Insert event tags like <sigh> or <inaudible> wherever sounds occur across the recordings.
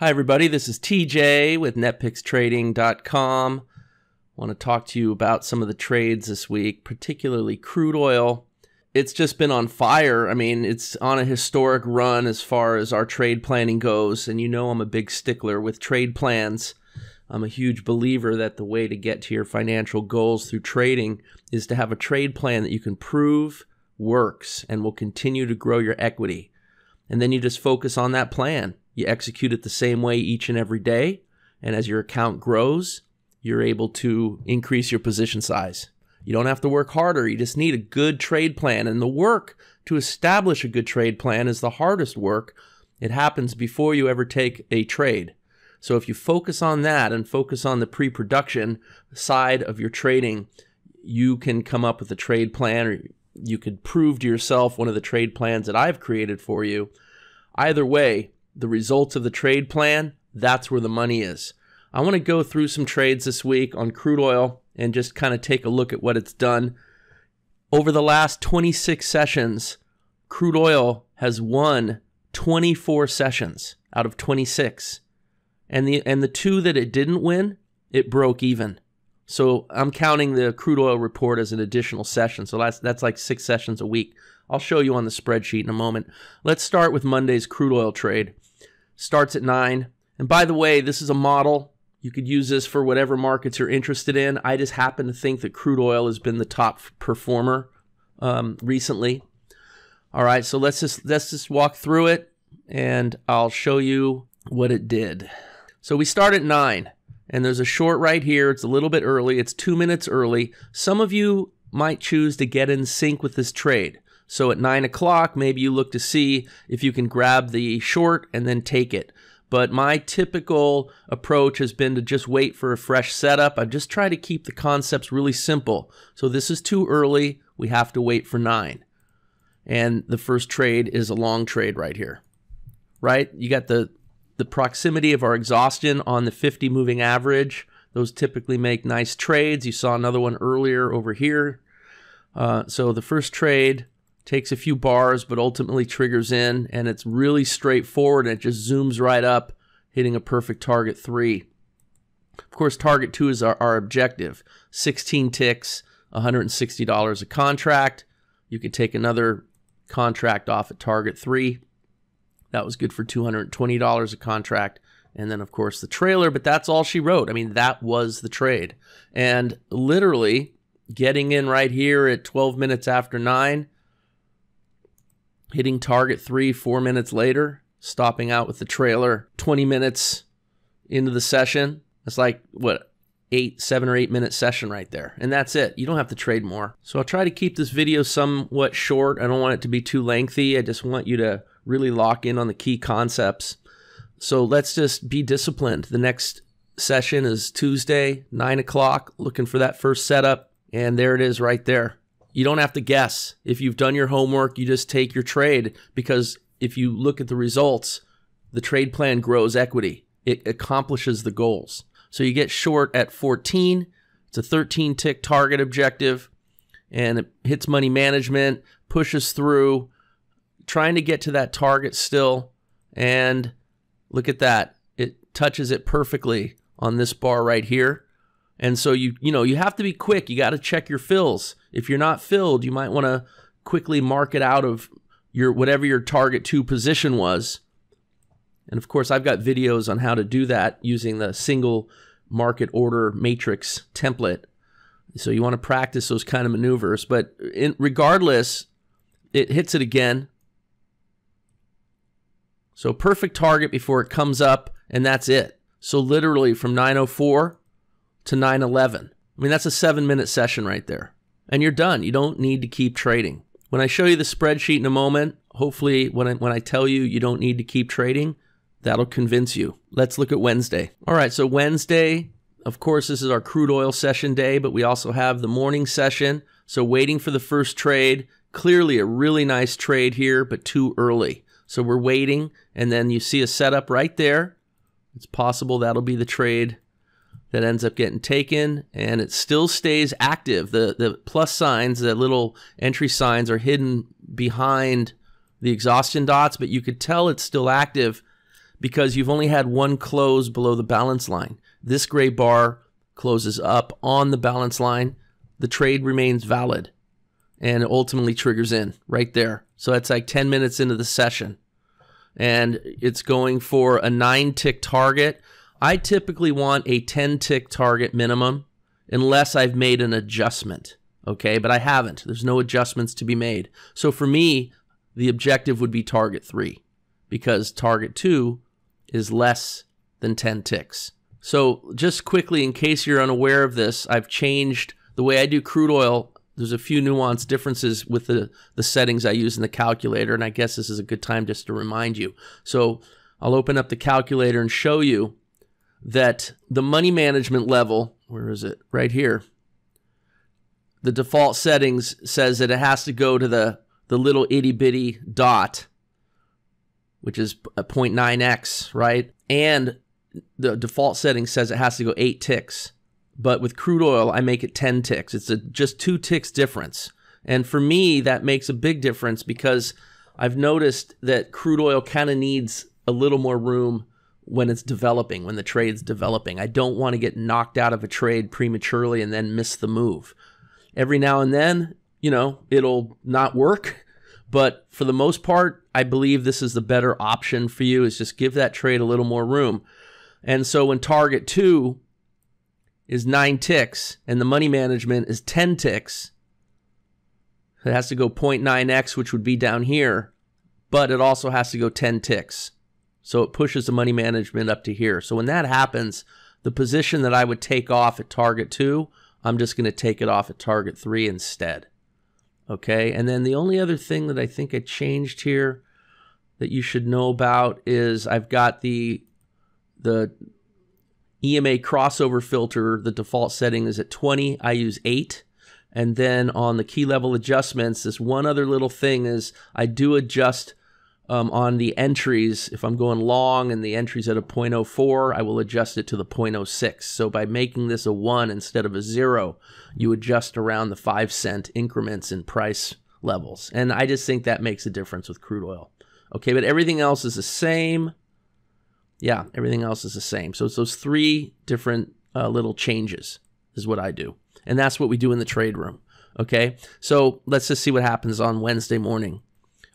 Hi, everybody. This is TJ with netpickstrading.com. I want to talk to you about some of the trades this week, particularly crude oil. It's just been on fire. I mean, it's on a historic run as far as our trade planning goes. And you know, I'm a big stickler with trade plans. I'm a huge believer that the way to get to your financial goals through trading is to have a trade plan that you can prove works and will continue to grow your equity. And then you just focus on that plan you execute it the same way each and every day. And as your account grows, you're able to increase your position size. You don't have to work harder. You just need a good trade plan. And the work to establish a good trade plan is the hardest work. It happens before you ever take a trade. So if you focus on that and focus on the pre production side of your trading, you can come up with a trade plan or you could prove to yourself one of the trade plans that I've created for you. Either way, the results of the trade plan, that's where the money is. I want to go through some trades this week on crude oil and just kind of take a look at what it's done. Over the last 26 sessions, crude oil has won 24 sessions out of 26. And the and the two that it didn't win, it broke even. So I'm counting the crude oil report as an additional session. So that's that's like 6 sessions a week. I'll show you on the spreadsheet in a moment. Let's start with Monday's crude oil trade starts at 9. And by the way, this is a model. You could use this for whatever markets you're interested in. I just happen to think that crude oil has been the top performer um, recently. All right, so let's just let's just walk through it, and I'll show you what it did. So we start at nine, and there's a short right here. It's a little bit early. It's two minutes early. Some of you might choose to get in sync with this trade. So at 9 o'clock, maybe you look to see if you can grab the short and then take it. But my typical approach has been to just wait for a fresh setup. I just try to keep the concepts really simple. So this is too early. We have to wait for 9. And the first trade is a long trade right here. Right? You got the the proximity of our exhaustion on the 50 moving average. Those typically make nice trades. You saw another one earlier over here. Uh, so the first trade takes a few bars, but ultimately triggers in, and it's really straightforward and it just zooms right up, hitting a perfect target three. Of course, target two is our, our objective 16 ticks, $160 a contract. You could take another contract off at target three. That was good for $220 a contract. And then, of course, the trailer, but that's all she wrote. I mean, that was the trade. And literally getting in right here at 12 minutes after nine hitting target three, four minutes later, stopping out with the trailer 20 minutes into the session. It's like, what, eight, seven or eight minute session right there. And that's it. You don't have to trade more. So I'll try to keep this video somewhat short. I don't want it to be too lengthy. I just want you to really lock in on the key concepts. So let's just be disciplined. The next session is Tuesday, 9 o'clock, looking for that first setup. And there it is right there. You don't have to guess. If you've done your homework, you just take your trade because if you look at the results, the trade plan grows equity. It accomplishes the goals. So you get short at 14. It's a 13 tick target objective and it hits money management, pushes through, trying to get to that target still. And look at that. It touches it perfectly on this bar right here. And so you you know, you have to be quick. You got to check your fills. If you're not filled, you might want to quickly mark it out of your whatever your target 2 position was. And of course, I've got videos on how to do that using the single market order matrix template. So you want to practice those kind of maneuvers, but in, regardless, it hits it again. So perfect target before it comes up, and that's it. So literally from 904 to 911. I mean, that's a seven minute session right there. And you're done. You don't need to keep trading. When I show you the spreadsheet in a moment, hopefully when I, when I tell you you don't need to keep trading, that'll convince you. Let's look at Wednesday. All right, so Wednesday, of course, this is our crude oil session day, but we also have the morning session. So waiting for the first trade. Clearly a really nice trade here, but too early. So we're waiting, and then you see a setup right there. It's possible that'll be the trade that ends up getting taken and it still stays active. The the plus signs, the little entry signs are hidden behind the exhaustion dots, but you could tell it's still active because you've only had one close below the balance line. This gray bar closes up on the balance line. The trade remains valid and ultimately triggers in right there. So that's like 10 minutes into the session. And it's going for a nine tick target. I typically want a 10 tick target minimum unless I've made an adjustment. Okay, but I haven't. There's no adjustments to be made. So for me, the objective would be target three because target two is less than 10 ticks. So just quickly, in case you're unaware of this, I've changed the way I do crude oil. There's a few nuanced differences with the, the settings I use in the calculator, and I guess this is a good time just to remind you. So I'll open up the calculator and show you that the money management level, where is it? Right here. The default settings says that it has to go to the, the little itty bitty dot, which is a 0.9x, right? And the default setting says it has to go eight ticks. But with crude oil, I make it 10 ticks. It's a just two ticks difference. And for me, that makes a big difference because I've noticed that crude oil kind of needs a little more room when it's developing, when the trade's developing. I don't want to get knocked out of a trade prematurely and then miss the move. Every now and then, you know, it'll not work, but for the most part, I believe this is the better option for you is just give that trade a little more room. And so when target 2 is 9 ticks and the money management is 10 ticks, it has to go 0.9x, which would be down here, but it also has to go 10 ticks. So it pushes the money management up to here. So when that happens, the position that I would take off at target two, I'm just going to take it off at target three instead. Okay. And then the only other thing that I think I changed here that you should know about is I've got the the EMA crossover filter. The default setting is at 20. I use 8. And then on the key level adjustments, this one other little thing is I do adjust um, on the entries, if I'm going long and the entry's at a 0.04, I will adjust it to the 0.06. So by making this a 1 instead of a 0, you adjust around the 5 cent increments in price levels. And I just think that makes a difference with crude oil. Okay, but everything else is the same. Yeah, everything else is the same. So it's those three different uh, little changes is what I do. And that's what we do in the trade room. Okay, so let's just see what happens on Wednesday morning.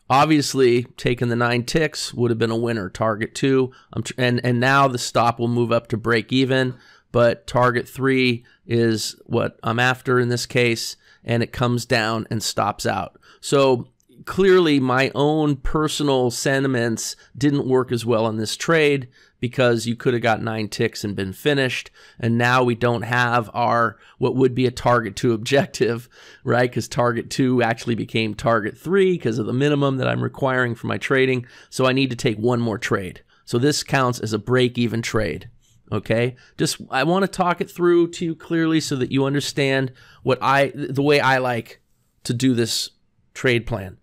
Obviously, taking the nine ticks would have been a winner. Target two, and and now the stop will move up to break even, but target three is what I'm after in this case, and it comes down and stops out. So clearly, my own personal sentiments didn't work as well in this trade because you could have got nine ticks and been finished. And now we don't have our what would be a target two objective, <laughs> right? Because target two actually became target three because of the minimum that I'm requiring for my trading. So I need to take one more trade. So this counts as a break even trade. Okay. Just I want to talk it through to you clearly so that you understand what I the way I like to do this trade plan.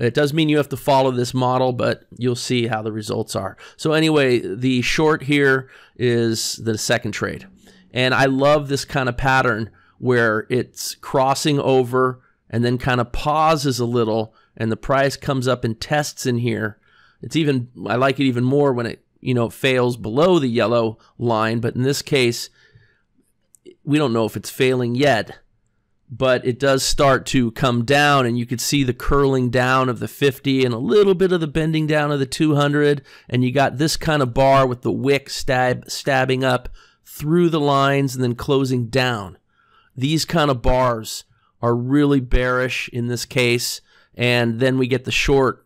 It does mean you have to follow this model, but you'll see how the results are. So anyway, the short here is the second trade. And I love this kind of pattern where it's crossing over and then kind of pauses a little and the price comes up and tests in here. It's even I like it even more when it, you know, fails below the yellow line, but in this case we don't know if it's failing yet but it does start to come down and you could see the curling down of the 50 and a little bit of the bending down of the 200 and you got this kind of bar with the wick stab stabbing up through the lines and then closing down. These kind of bars are really bearish in this case and then we get the short.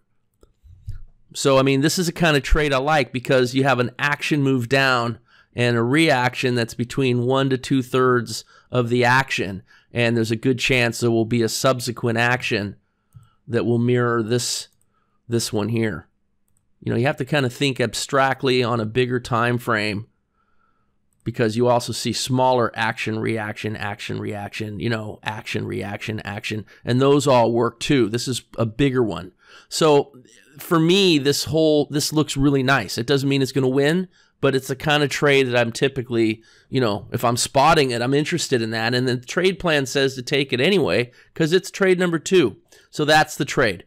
So i mean this is a kind of trade i like because you have an action move down and a reaction that's between one to two thirds of the action and there's a good chance there will be a subsequent action that will mirror this this one here. You know, you have to kind of think abstractly on a bigger time frame because you also see smaller action reaction action reaction, you know, action reaction action and those all work too. This is a bigger one. So for me this whole this looks really nice. It doesn't mean it's going to win, but it's the kind of trade that I'm typically, you know, if I'm spotting it, I'm interested in that. And the trade plan says to take it anyway because it's trade number two. So that's the trade.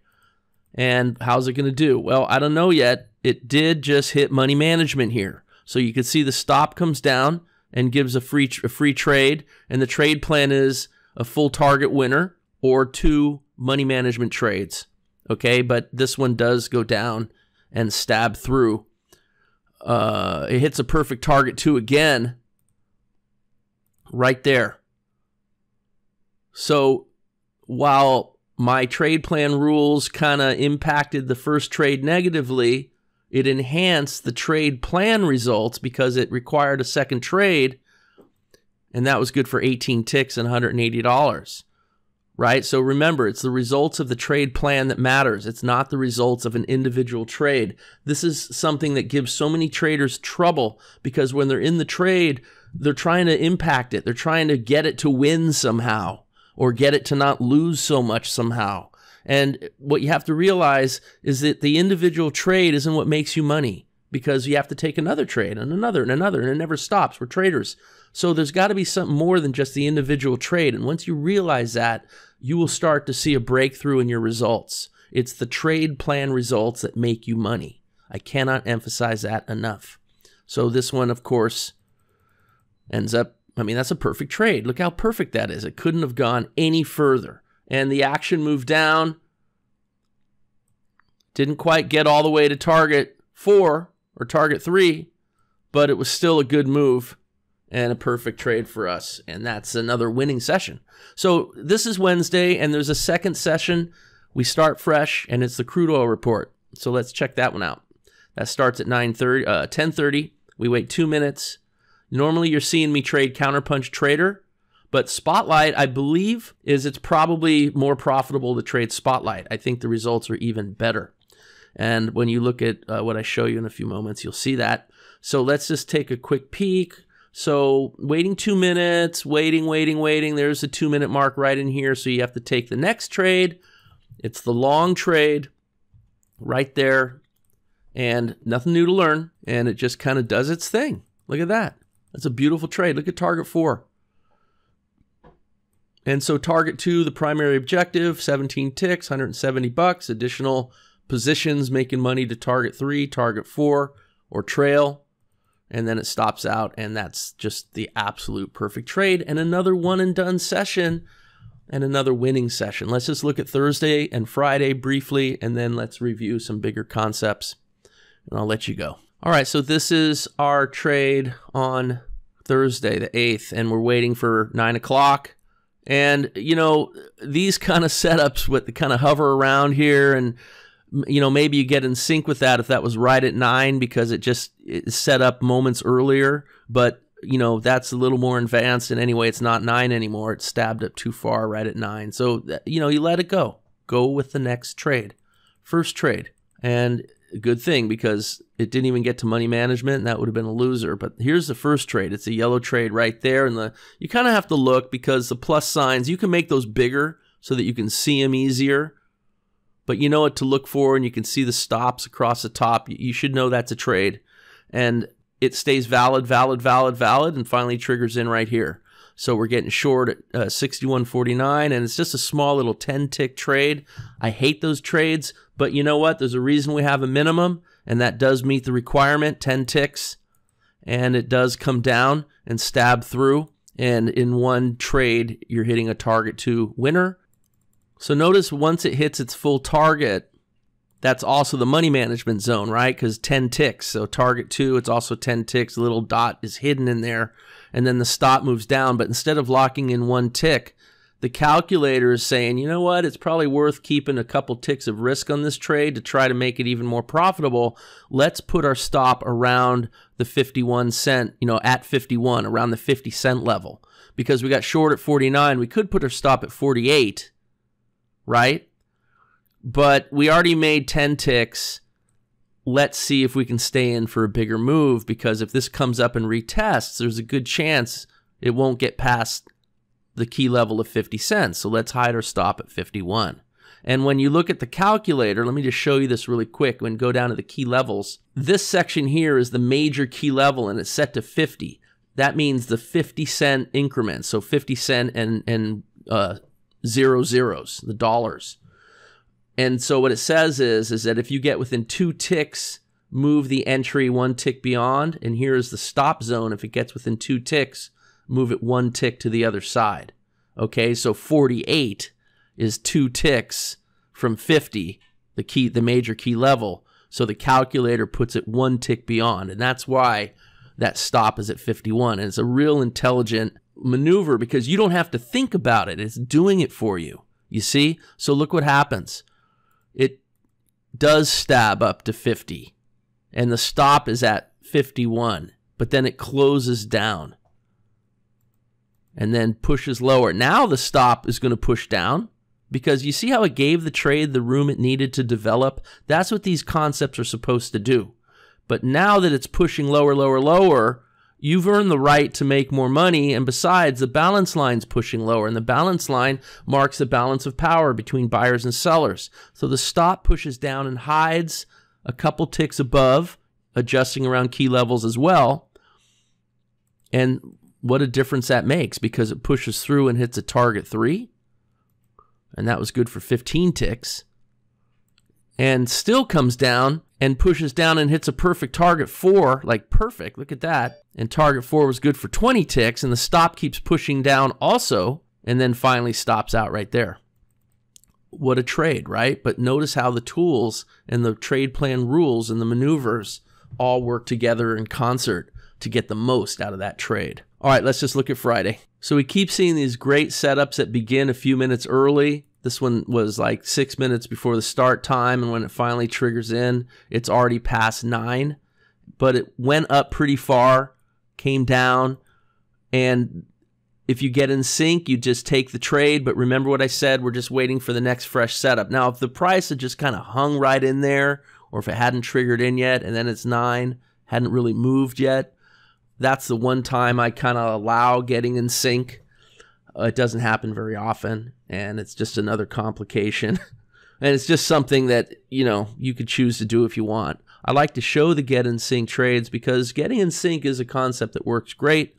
And how's it going to do? Well, I don't know yet. it did just hit money management here. So you can see the stop comes down and gives a free a free trade, and the trade plan is a full target winner or two money management trades. Okay, but this one does go down and stab through. Uh, it hits a perfect target two again, right there. So while my trade plan rules kind of impacted the first trade negatively, it enhanced the trade plan results because it required a second trade, and that was good for 18 ticks and $180 right? So remember, it's the results of the trade plan that matters. It's not the results of an individual trade. This is something that gives so many traders trouble because when they're in the trade, they're trying to impact it. They're trying to get it to win somehow or get it to not lose so much somehow. And what you have to realize is that the individual trade isn't what makes you money because you have to take another trade and another and another and it never stops. We're traders. So there's got to be something more than just the individual trade. And once you realize that, you will start to see a breakthrough in your results. It's the trade plan results that make you money. I cannot emphasize that enough. So this one, of course, ends up, I mean, that's a perfect trade. Look how perfect that is. It couldn't have gone any further. And the action moved down. Didn't quite get all the way to target four or target three, but it was still a good move and a perfect trade for us. And that's another winning session. So this is Wednesday, and there's a second session. We start fresh, and it's the crude oil report. So let's check that one out. That starts at 9:30, uh, 10:30. We wait two minutes. Normally, you're seeing me trade counterpunch trader, but Spotlight, I believe, is it's probably more profitable to trade Spotlight. I think the results are even better. And when you look at uh, what I show you in a few moments, you'll see that. So let's just take a quick peek. So waiting two minutes, waiting, waiting, waiting. There's a two minute mark right in here. So you have to take the next trade. It's the long trade right there. And nothing new to learn. And it just kind of does its thing. Look at that. That's a beautiful trade. Look at target four. And so target two, the primary objective, 17 ticks, 170 bucks, additional positions making money to target three, target four, or trail and then it stops out and that's just the absolute perfect trade and another one and done session and another winning session. Let's just look at thursday and friday briefly and then let's review some bigger concepts and i'll let you go. All right so this is our trade on thursday the 8th and we're waiting for 9 o'clock. And you know these kind of setups with the kind of hover around here and you know maybe you get in sync with that if that was right at nine because it just set up moments earlier. But you know that's a little more advanced and anyway it's not nine anymore. It's stabbed up too far right at nine. So uh, you know you let it go. Go with the next trade. First trade. And a good thing because it didn't even get to money management and that would have been a loser. But here's the first trade. It's a yellow trade right there and the you kind of have to look because the plus signs you can make those bigger so that you can see them easier but you know what two look for and you can see the stops across the top. You should know that's a trade. And it stays valid, valid, valid, valid, and finally triggers in right here. So we're getting short at uh, 61.49, and it's just a small little 10 tick trade. I hate those trades, but you know what? There's a reason we have a minimum, and that does meet the requirement 10 ticks, and it does come down and stab through. And in one trade, you're hitting a target to winner so notice once it hits its full target, that's also the money management zone, right? Because 10 ticks. So target two, it's also 10 ticks. Little dot is hidden in there. And then the stop moves down. But instead of locking in one tick, the calculator is saying, you know what? It's probably worth keeping a couple ticks of risk on this trade to try to make it even more profitable. Let's put our stop around the 51 cent, you know, at 51, around the 50 cent level. Because we got short at 49, we could put our stop at 48 right? But we already made 10 ticks. Let's see if we can stay in for a bigger move because if this comes up and retests, there's a good chance it won't get past the key level of 50 cents. So let's hide our stop at 51. And when you look at the calculator, let me just show you this really quick. When go down to the key levels, this section here is the major key level and it's set to 50. That means the 50 cent increment. So 50 cent and, and uh, zero zeros, the dollars. And so what it says is, is that if you get within two ticks move the entry one tick beyond, and here is the stop zone. If it gets within two ticks, move it one tick to the other side. Okay, so 48 is two ticks from 50, the key, the major key level. So the calculator puts it one tick beyond, and that's why that stop is at 51. And it's a real intelligent maneuver because you don't have to think about it. It's doing it for you. You see? So look what happens. It does stab up to 50 and the stop is at 51, but then it closes down and then pushes lower. Now the stop is going to push down because you see how it gave the trade the room it needed to develop? That's what these concepts are supposed to do. But now that it's pushing lower, lower, lower, you've earned the right to make more money. And besides, the balance line's pushing lower, and the balance line marks the balance of power between buyers and sellers. So the stop pushes down and hides a couple ticks above, adjusting around key levels as well. And what a difference that makes because it pushes through and hits a target three. And that was good for 15 ticks. And still comes down and pushes down and hits a perfect target four, like perfect. Look at that. And target four was good for 20 ticks. And the stop keeps pushing down also. And then finally stops out right there what a trade, right? But notice how the tools and the trade plan rules and the maneuvers all work together in concert to get the most out of that trade. All right, let's just look at Friday. So we keep seeing these great setups that begin a few minutes early. This one was like six minutes before the start time, and when it finally triggers in, it's already past nine. But it went up pretty far, came down, and if you get in sync, you just take the trade. But remember what I said, we're just waiting for the next fresh setup. Now, if the price had just kind of hung right in there, or if it hadn't triggered in yet and then it's nine, hadn't really moved yet, that's the one time I kind of allow getting in sync. Uh, it doesn't happen very often, and it's just another complication. <laughs> and it's just something that, you know, you could choose to do if you want. I like to show the get in sync trades because getting in sync is a concept that works great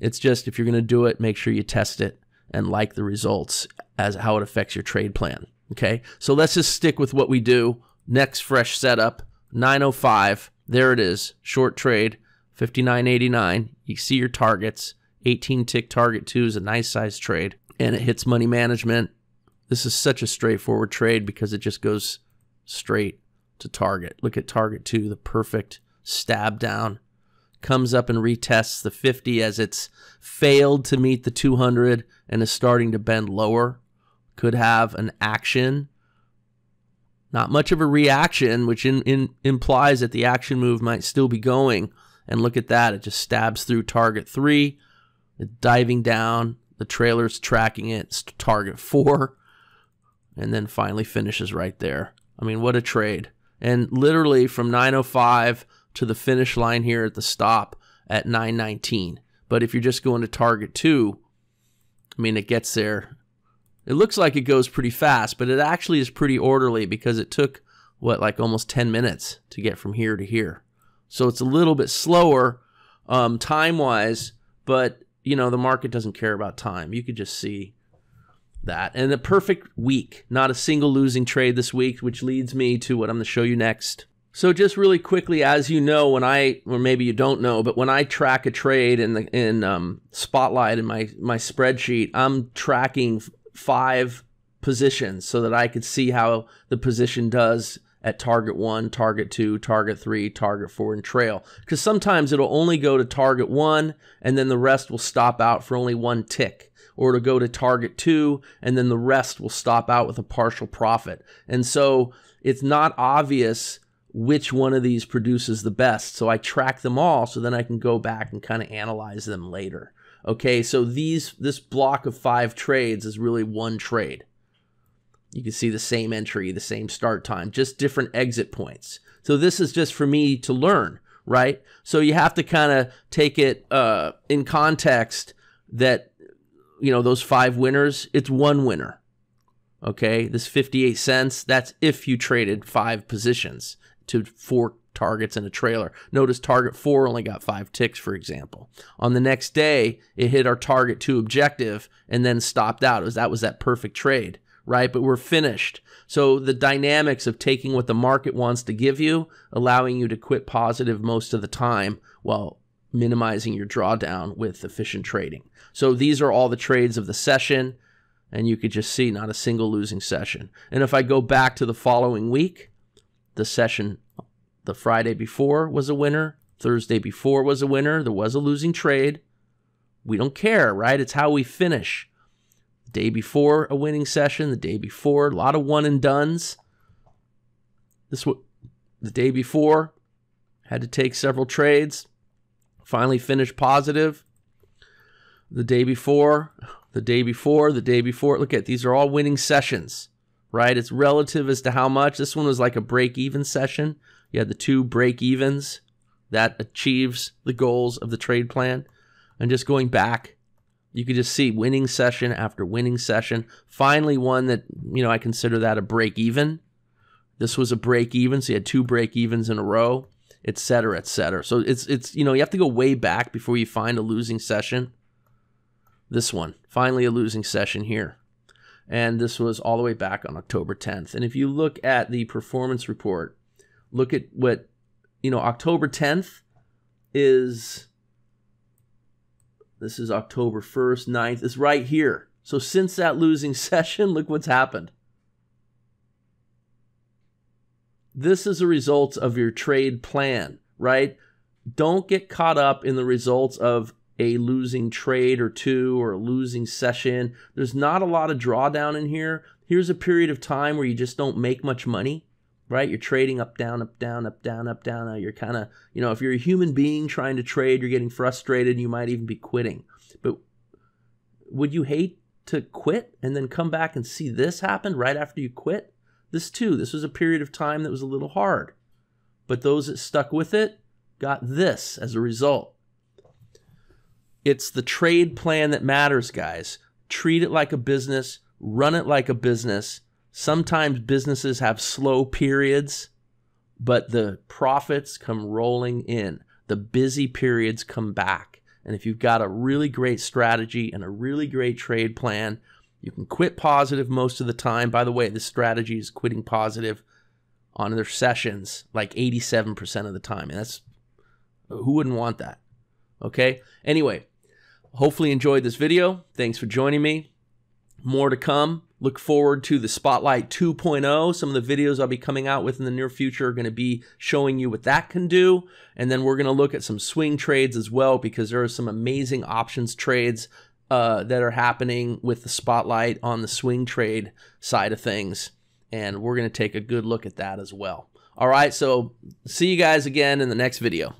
it's just if you're going to do it, make sure you test it and like the results as how it affects your trade plan. Okay, so let's just stick with what we do. Next fresh setup, 905. There it is, short trade, 59.89. You see your targets. 18 tick target two is a nice size trade, and it hits money management. This is such a straightforward trade because it just goes straight to target. Look at target two, the perfect stab down comes up and retests the 50 as it's failed to meet the 200 and is starting to bend lower. Could have an action. Not much of a reaction, which in, in, implies that the action move might still be going. And look at that, it just stabs through target three, diving down, the trailer's tracking it, it's target four, and then finally finishes right there. I mean, what a trade. And literally from 905 to the finish line here at the stop at 919. But if you're just going to target two, I mean, it gets there. It looks like it goes pretty fast, but it actually is pretty orderly because it took, what, like almost 10 minutes to get from here to here. So it's a little bit slower um, time wise, but, you know, the market doesn't care about time. You could just see that. And a perfect week, not a single losing trade this week, which leads me to what I'm going to show you next. So just really quickly, as you know, when I or maybe you don't know, but when I track a trade in the in um, Spotlight in my my spreadsheet, I'm tracking five positions so that I could see how the position does at target one, target two, target three, target four, and trail. Because sometimes it'll only go to target one, and then the rest will stop out for only one tick. Or to go to target two, and then the rest will stop out with a partial profit. And so it's not obvious which one of these produces the best. So I track them all so then I can go back and kind of analyze them later. Okay, so these this block of five trades is really one trade. You can see the same entry, the same start time, just different exit points. So this is just for me to learn, right? So you have to kind of take it uh, in context that, you know, those five winners, it's one winner. Okay, this 58 cents, that's if you traded five positions to four targets in a trailer. Notice target four only got five ticks, for example. On the next day, it hit our target two objective and then stopped out. It was, that was that perfect trade, right? But we're finished. So the dynamics of taking what the market wants to give you, allowing you to quit positive most of the time while minimizing your drawdown with efficient trading. So these are all the trades of the session, and you could just see not a single losing session. And if I go back to the following week, the session the Friday before was a winner, Thursday before was a winner, there was a losing trade. We don't care, right? It's how we finish. Day before a winning session, the day before, a lot of one and duns. This what the day before had to take several trades finally finished positive the day before, the day before, the day before. Look at these are all winning sessions, right? It's relative as to how much. This one was like a break even session. You had the two break evens that achieves the goals of the trade plan. And just going back, you could just see winning session after winning session. Finally, one that, you know, I consider that a break even. This was a break even. So you had two break evens in a row et cetera, et cetera. So it's it's you know you have to go way back before you find a losing session. This one, finally a losing session here, and this was all the way back on October 10th. And if you look at the performance report, look at what you know October 10th is. This is October 1st, 9th, It's right here. So since that losing <laughs> session, look what's happened. This is the results of your trade plan, right? Don't get caught up in the results of a losing trade or two or a losing session. There's not a lot of drawdown in here. Here's a period of time where you just don't make much money, right? You're trading up, down, up, down, up, down, up, down. Now you're kind of, you know, if you're a human being trying to trade, you're getting frustrated, you might even be quitting. But would you hate to quit and then come back and see this happen right after you quit? This too, this was a period of time that was a little hard. But those that stuck with it got this as a result. It's the trade plan that matters, guys. Treat it like a business, run it like a business. Sometimes businesses have slow periods, but the profits come rolling in. The busy periods come back. And if you've got a really great strategy and a really great trade plan, you can quit positive most of the time. By the way, this strategy is quitting positive on their sessions like 87% of the time. And that's who wouldn't want that? Okay? Anyway, hopefully enjoyed this video. Thanks for joining me. More to come. Look forward to the Spotlight 2.0. Some of the videos I'll be coming out with in the near future are going to be showing you what that can do. And then we're going to look at some swing trades as well because there are some amazing options trades uh, that are happening with the spotlight on the swing trade side of things. And we're going to take a good look at that as well. All right, so see you guys again in the next video.